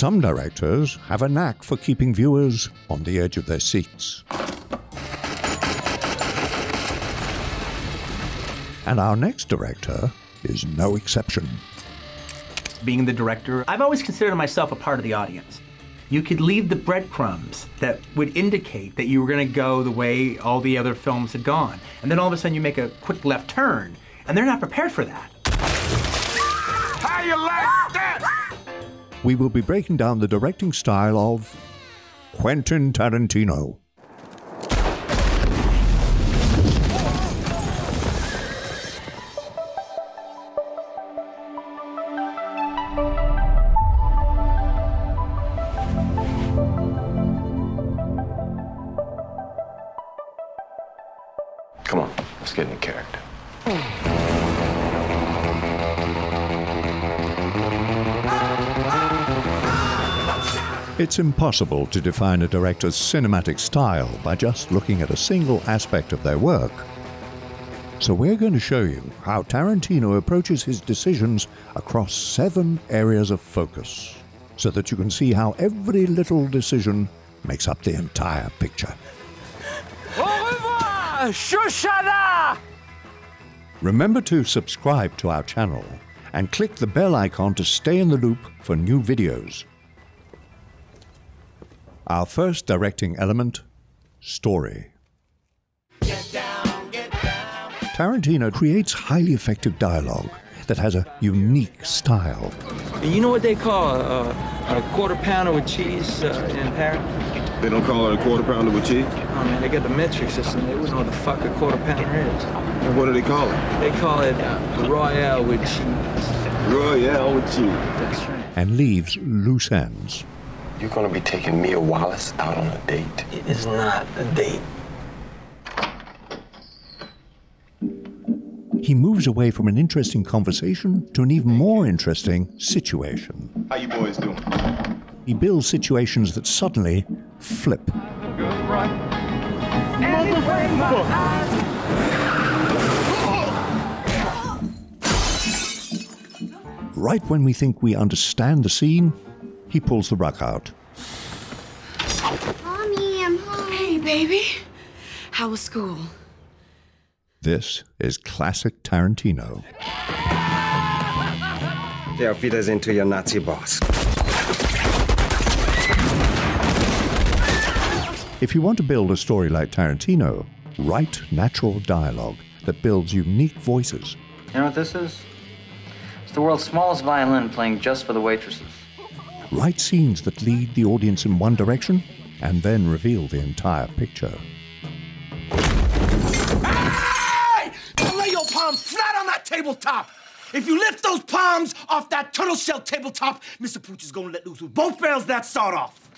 Some directors have a knack for keeping viewers on the edge of their seats. And our next director is no exception. Being the director, I've always considered myself a part of the audience. You could leave the breadcrumbs that would indicate that you were going to go the way all the other films had gone. And then all of a sudden you make a quick left turn, and they're not prepared for that. How you like that? We will be breaking down the directing style of Quentin Tarantino. It's impossible to define a director's cinematic style by just looking at a single aspect of their work. So we're going to show you how Tarantino approaches his decisions across seven areas of focus, so that you can see how every little decision makes up the entire picture. Au revoir, Shoshana! Remember to subscribe to our channel and click the bell icon to stay in the loop for new videos. Our first directing element story. Tarantino creates highly effective dialogue that has a unique style. You know what they call uh, a quarter pounder with cheese uh, in Paris? They don't call it a quarter pounder with cheese? Oh man, they got the metric system. They wouldn't know what the fuck a quarter pounder is. And what do they call it? They call it uh, Royale with cheese. Royale with cheese. That's right. and leaves loose ends. You're gonna be taking Mia Wallace out on a date. It is not a date. He moves away from an interesting conversation to an even more interesting situation. How you boys doing? He builds situations that suddenly flip. Right when we think we understand the scene, he pulls the rug out. Mommy, I'm home. Hey, baby. How was school? This is classic Tarantino. Yeah, feed us into your Nazi boss. If you want to build a story like Tarantino, write natural dialogue that builds unique voices. You know what this is? It's the world's smallest violin playing just for the waitresses. Write scenes that lead the audience in one direction and then reveal the entire picture. Hey! Lay your palms flat on that tabletop! If you lift those palms off that turtle shell tabletop, Mr. Pooch is gonna let loose with both barrels that sawed off.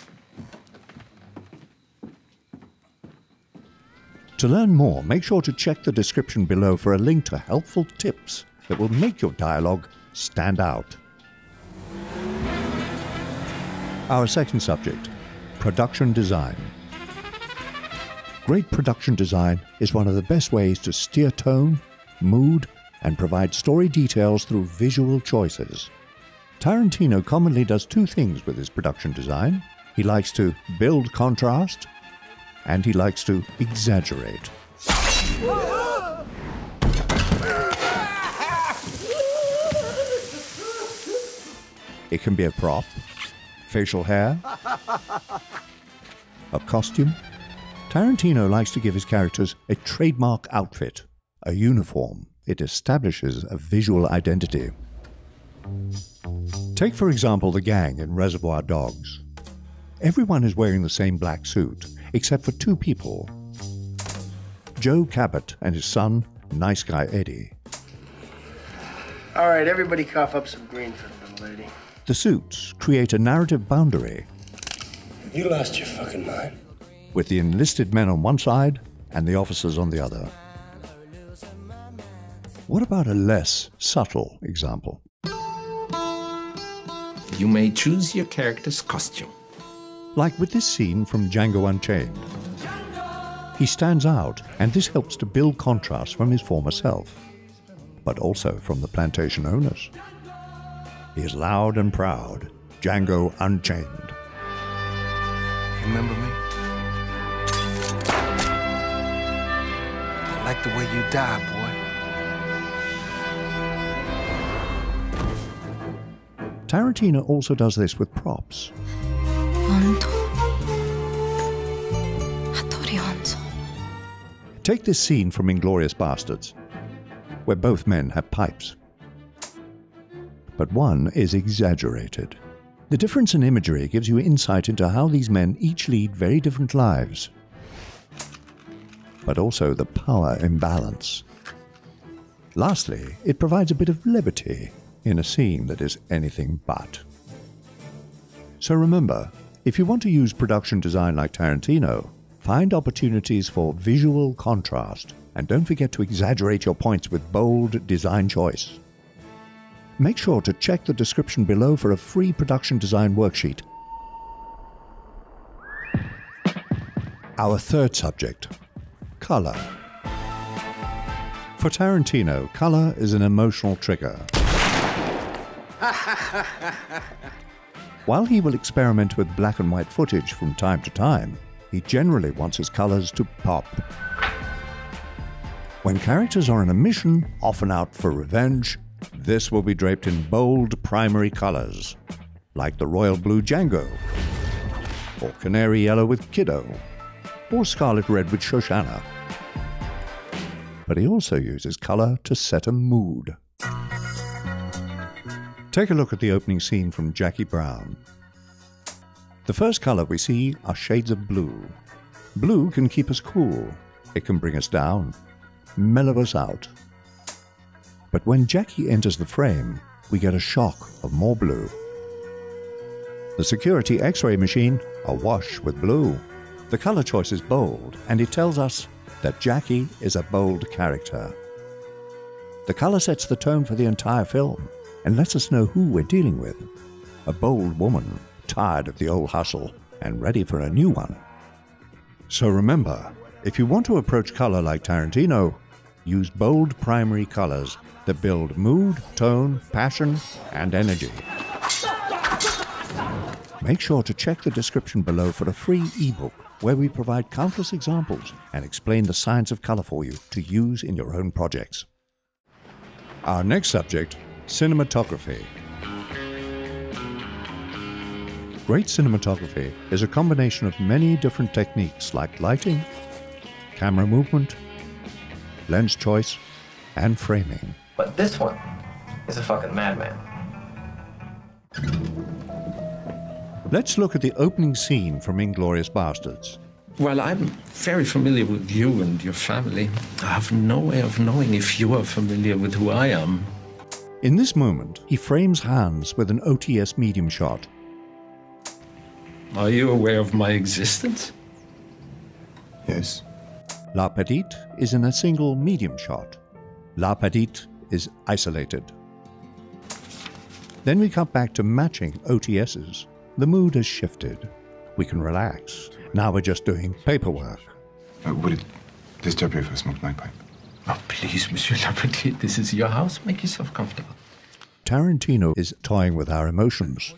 To learn more, make sure to check the description below for a link to helpful tips that will make your dialogue stand out. Our second subject production design. Great production design is one of the best ways to steer tone, mood, and provide story details through visual choices. Tarantino commonly does two things with his production design. He likes to build contrast, and he likes to exaggerate. It can be a prop, facial hair, a costume. Tarantino likes to give his characters a trademark outfit, a uniform. It establishes a visual identity. Take, for example, the gang in Reservoir Dogs. Everyone is wearing the same black suit, except for two people Joe Cabot and his son, Nice Guy Eddie. All right, everybody cough up some green for the little lady. The suits create a narrative boundary You lost your fucking mind. with the enlisted men on one side and the officers on the other. What about a less subtle example? You may choose your character's costume. Like with this scene from Django Unchained. He stands out, and this helps to build contrast from his former self, but also from the plantation owners. He is loud and proud, Django Unchained. Remember me? I like the way you die, boy. Tarantino also does this with props. Take this scene from Inglourious Basterds, where both men have pipes. But one is exaggerated. The difference in imagery gives you insight into how these men each lead very different lives, but also the power imbalance. Lastly, it provides a bit of levity in a scene that is anything but. So remember, if you want to use production design like Tarantino, find opportunities for visual contrast and don't forget to exaggerate your points with bold design choice. Make sure to check the description below for a free production design worksheet. Our third subject color. For Tarantino, color is an emotional trigger. While he will experiment with black and white footage from time to time, he generally wants his colors to pop. When characters are on a mission, often out for revenge, this will be draped in bold primary colors, like the royal blue Django, or canary yellow with Kiddo, or scarlet red with Shoshana. But he also uses color to set a mood. Take a look at the opening scene from Jackie Brown. The first color we see are shades of blue. Blue can keep us cool, it can bring us down, mellow us out. But when Jackie enters the frame, we get a shock of more blue. The security x ray machine, awash with blue. The color choice is bold, and it tells us that Jackie is a bold character. The color sets the tone for the entire film and lets us know who we're dealing with a bold woman, tired of the old hustle and ready for a new one. So remember, if you want to approach color like Tarantino, use bold primary colors that build mood, tone, passion, and energy. Make sure to check the description below for a free ebook where we provide countless examples and explain the science of color for you to use in your own projects. Our next subject cinematography. Great cinematography is a combination of many different techniques like lighting, camera movement, lens choice, and framing. But this one is a fucking madman. Let's look at the opening scene from Inglourious Basterds. Well, I'm very familiar with you and your family. I have no way of knowing if you are familiar with who I am. In this moment, he frames Hans with an OTS medium shot. Are you aware of my existence? Yes. LaPadite is in a single medium shot. LaPadite is isolated. Then we cut back to matching OTSs. The mood has shifted. We can relax. Now we're just doing paperwork. Uh, would it disturb you if I smoked my pipe? Oh, please, Monsieur LaPadite, this is your house. Make yourself comfortable. Tarantino is toying with our emotions.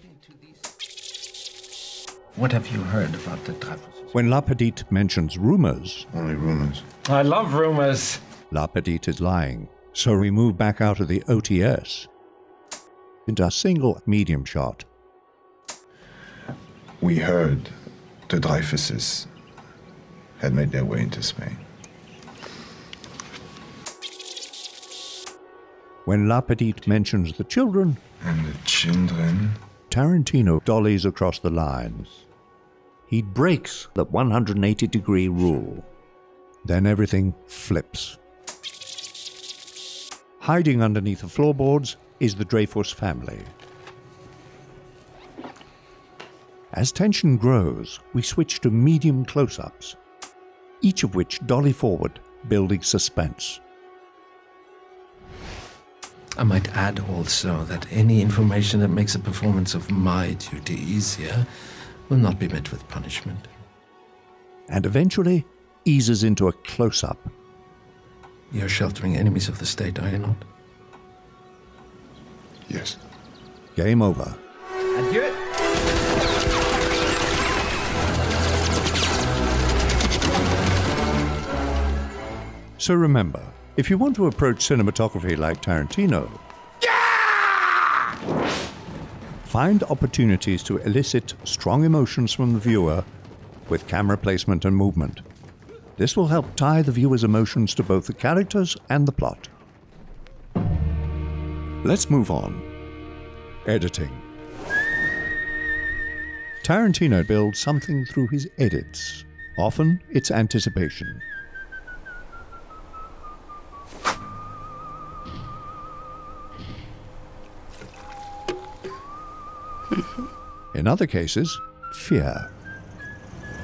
What have you heard about the Dreyfus? When LaPadite mentions rumors, Only rumors. I love rumors. LaPadite is lying. So we move back out of the OTS into a single medium shot. We heard the Dreyfuses had made their way into Spain. When LaPadite mentions the children, And the children. Tarantino dollies across the lines. He breaks the 180 degree rule. Then everything flips. Hiding underneath the floorboards is the Dreyfus family. As tension grows, we switch to medium close ups, each of which dolly forward, building suspense. I might add also that any information that makes the performance of my duty easier will not be met with punishment. And eventually eases into a close up. You're sheltering enemies of the state, are you not? Yes. Game over. So remember, if you want to approach cinematography like Tarantino, find opportunities to elicit strong emotions from the viewer with camera placement and movement. This will help tie the viewer's emotions to both the characters and the plot. Let's move on. Editing. Tarantino builds something through his edits. Often it's anticipation. In other cases, fear.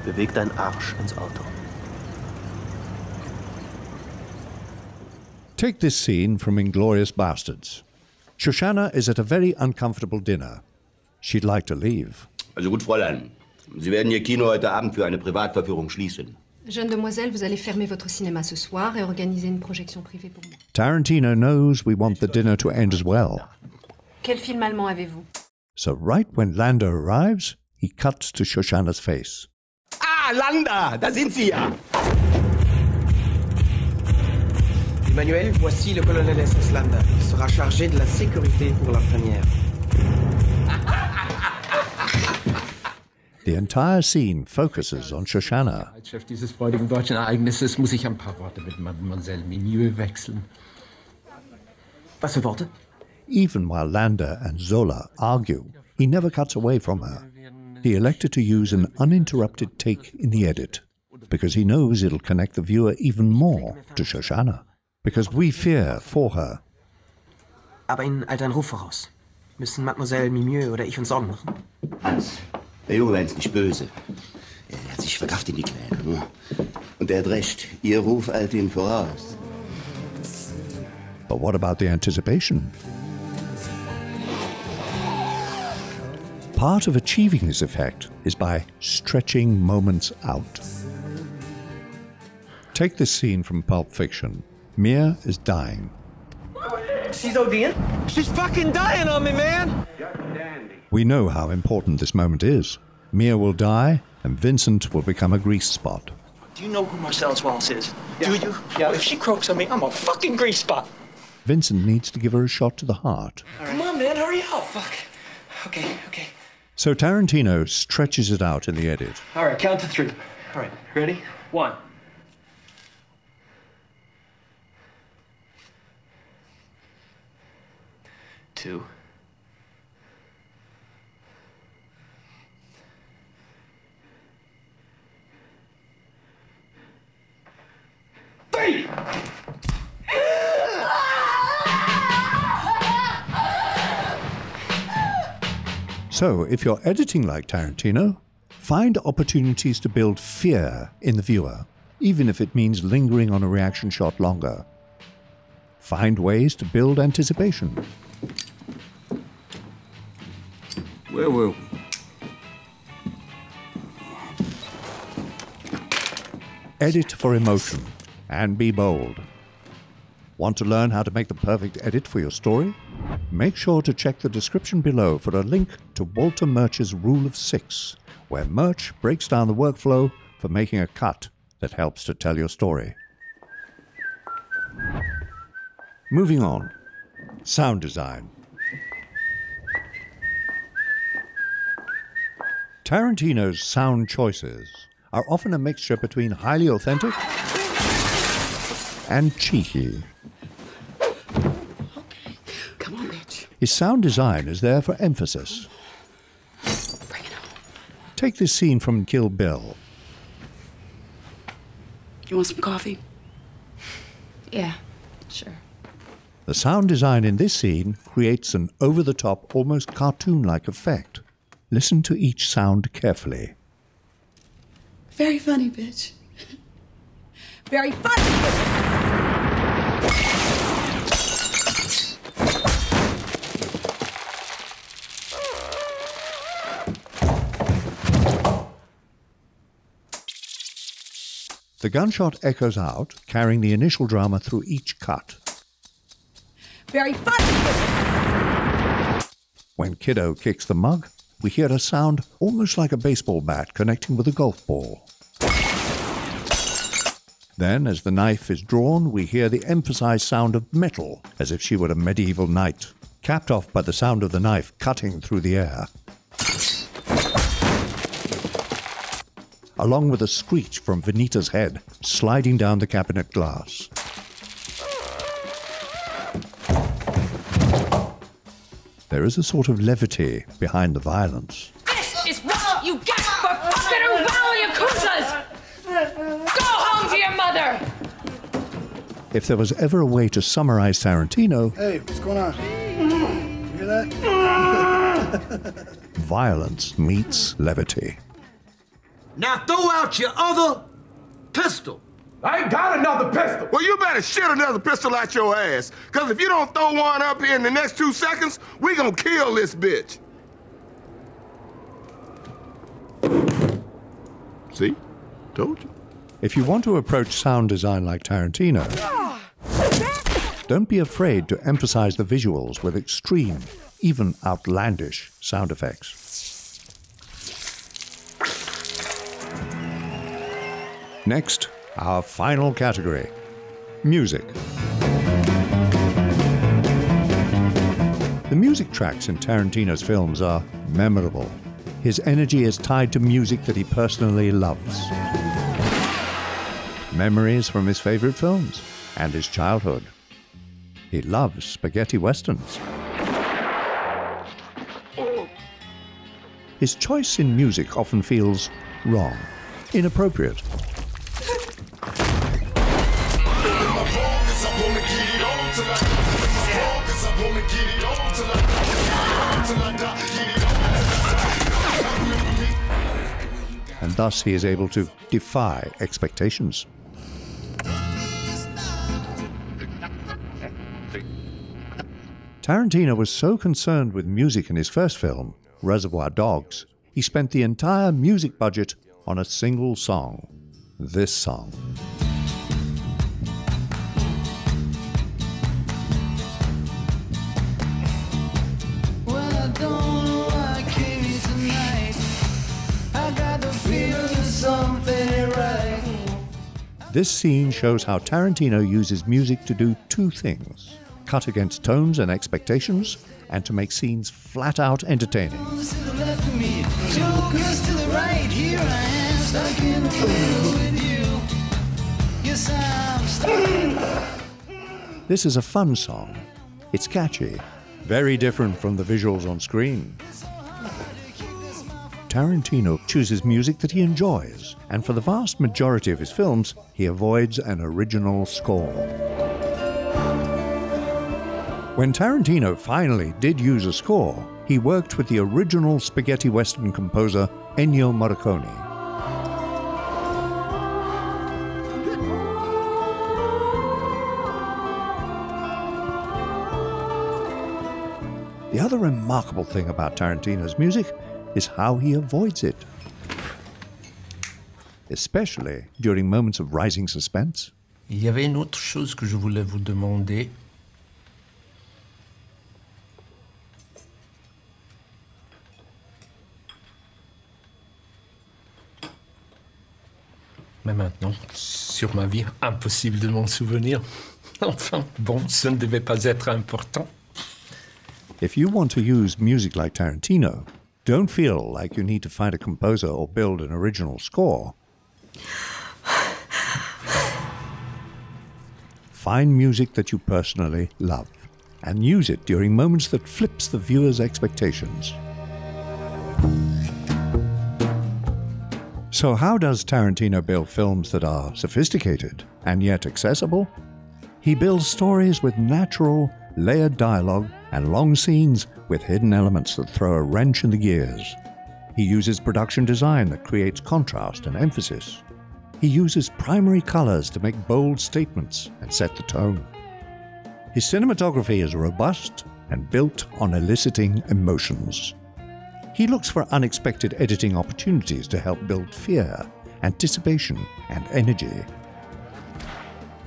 Beweg deinen Arsch ins Auto. Take this scene from Inglourious Basterds. Shoshana is at a very uncomfortable dinner. She'd like to leave. Also gut, Fräulein. Sie werden Ihr Kino heute Abend für eine Privatverführung schließen. Jeune demoiselle, vous allez fermer votre cinéma ce soir et organiser une projection privée pour moi. Tarantino knows we want the dinner to end as well. Quel film allemand avez-vous So, right when Landa arrives, he cuts to Shoshana's face. Ah, Landa, da sind Sie ja. Emmanuel, voici le colonel SS Landa. Il sera chargé de la sécurité pour la première. The entire scene focuses on Shoshana. Chef dieses freudigen deutschen Ereignisses muss ich ein paar Worte mit Mademoiselle Mimieux wechseln. Was für Worte? Even while Landa and Zoller argue, he never cuts away from her. He elected to use an uninterrupted take in the edit because he knows it'll connect the viewer even more to Shoshana. Because we fear for her. Aber Ihnen eilt ein Ruf voraus. Müssen Mademoiselle Mimieux oder ich uns Sorgen machen? Hans, der Junge war jetzt nicht böse. Er hat sich verkauft in die Kleine. Und er hat recht. Ihr Ruf eilt ihm voraus. But what about the anticipation? Part of achieving this effect is by stretching moments out. Take this scene from Pulp Fiction. Mia is dying. She's ODing? She's fucking dying on me, man! We know how important this moment is. Mia will die, and Vincent will become a grease spot. Do you know who Marcellus Wallace is? Do you? Yeah. If she croaks on me, I'm a fucking grease spot. Vincent needs to give her a shot to the heart. Come on, man, hurry up. Fuck. Okay, okay. So Tarantino stretches it out in the edit. All right, count to three. All right, ready? One. Two. Three! So, if you're editing like Tarantino, find opportunities to build fear in the viewer, even if it means lingering on a reaction shot longer. Find ways to build anticipation. Where were we? Edit for emotion and be bold. Want to learn how to make the perfect edit for your story? Make sure to check the description below for a link to Walter Murch's Rule of Six, where Murch breaks down the workflow for making a cut that helps to tell your story. Moving on. Sound design. Tarantino's sound choices are often a mixture between highly authentic and cheeky. Come on, bitch. His sound design is there for emphasis. Take this scene from Kill Bill. You want some coffee? Yeah, sure. The sound design in this scene creates an over the top, almost cartoon like effect. Listen to each sound carefully. Very funny, bitch. Very funny. The gunshot echoes out, carrying the initial drama through each cut. Very funny. When Kiddo kicks the mug, we hear a sound almost like a baseball bat connecting with a golf ball. Then, as the knife is drawn, we hear the emphasized sound of metal, as if she were a medieval knight, capped off by the sound of the knife cutting through the air. Along with a screech from Vernita's head sliding down the cabinet glass. There is a sort of levity behind the violence. This is what you get for fucking around with Yakuzas! Go home to your mother! If there was ever a way to summarize Tarantino, Hey, what's going on? You hear that? violence meets levity. Now throw out your other pistol. I ain't got another pistol. Well, you better shit another pistol out your ass. Because if you don't throw one up here in the next two seconds, we gonna kill this bitch. See? Told you. If you want to approach sound design like Tarantino, don't be afraid to emphasize the visuals with extreme, even outlandish sound effects. Next, our final category music. The music tracks in Tarantino's films are memorable. His energy is tied to music that he personally loves. Memories from his favorite films and his childhood. He loves spaghetti westerns. His choice in music often feels wrong, inappropriate. And thus he is able to defy expectations. Tarantino was so concerned with music in his first film, Reservoir Dogs, he spent the entire music budget on a single song. This song. This scene shows how Tarantino uses music to do two things cut against tones and expectations, and to make scenes flat out entertaining. This is a fun song. It's catchy, very different from the visuals on screen. Tarantino chooses music that he enjoys, and for the vast majority of his films, he avoids an original score. When Tarantino finally did use a score, he worked with the original spaghetti western composer Ennio Morricone. The other remarkable thing about Tarantino's music is how he avoids it, especially during moments of rising suspense. Il y avait une autre chose que je voulais vous demander. Mais maintenant, sur ma vie, impossible de m'en souvenir. Enfin, bon, ce ne devait pas être important. If you want to use music like Tarantino, don't feel like you need to find a composer or build an original score. Find music that you personally love and use it during moments that flips the viewer's expectations. So, how does Tarantino build films that are sophisticated and yet accessible? He builds stories with natural, layered dialogue and long scenes with hidden elements that throw a wrench in the gears. He uses production design that creates contrast and emphasis. He uses primary colors to make bold statements and set the tone. His cinematography is robust and built on eliciting emotions. He looks for unexpected editing opportunities to help build fear, anticipation, and energy.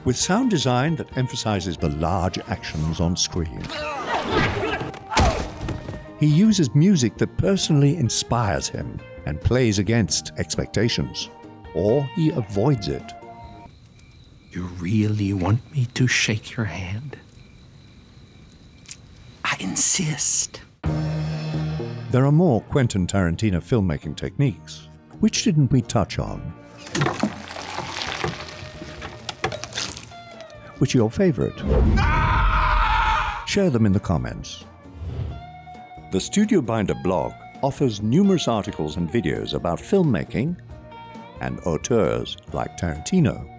With sound design that emphasizes the large actions on screen. He uses music that personally inspires him and plays against expectations, or he avoids it. You really want me to shake your hand? I insist. There are more Quentin Tarantino filmmaking techniques. Which didn't we touch on? Which are your favorite? Share them in the comments. The StudioBinder blog offers numerous articles and videos about filmmaking and auteurs like Tarantino.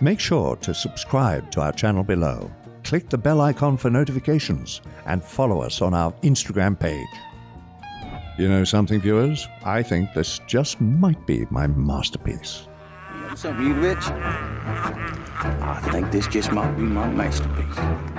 Make sure to subscribe to our channel below, click the bell icon for notifications, and follow us on our Instagram page. You know something, viewers? I think this just might be my masterpiece. What's up, you rich? I think this just might be my masterpiece.